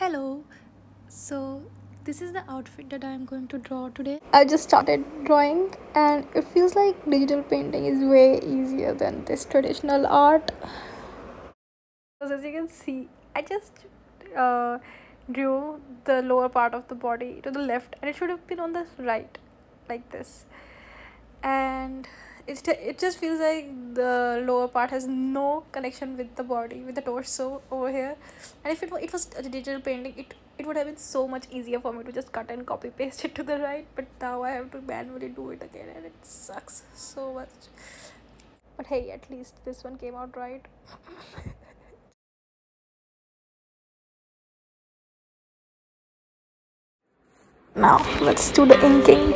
Hello. So, this is the outfit that I am going to draw today. I just started drawing and it feels like digital painting is way easier than this traditional art. Because as you can see, I just uh, drew the lower part of the body to the left and it should have been on the right like this. And it, it just feels like the lower part has no connection with the body with the torso over here. And if it, it was a digital painting it it would have been so much easier for me to just cut and copy paste it to the right. But now i have to manually do it again and it sucks so much. But hey at least this one came out right. Now let's do the inking